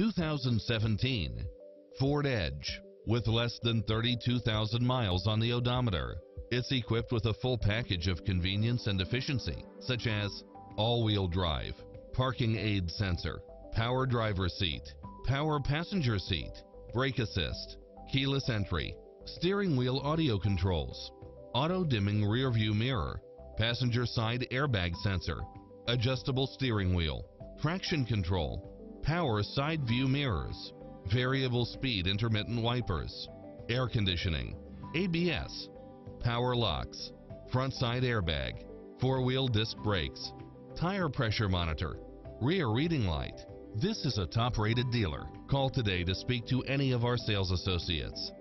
2017 Ford Edge. With less than 32,000 miles on the odometer, it's equipped with a full package of convenience and efficiency, such as all-wheel drive, parking aid sensor, power driver seat, power passenger seat, brake assist, keyless entry, steering wheel audio controls, auto-dimming rear view mirror, passenger side airbag sensor, adjustable steering wheel, traction control, power side view mirrors, variable speed intermittent wipers, air conditioning, ABS, power locks, front side airbag, four-wheel disc brakes, tire pressure monitor, rear reading light. This is a top-rated dealer. Call today to speak to any of our sales associates.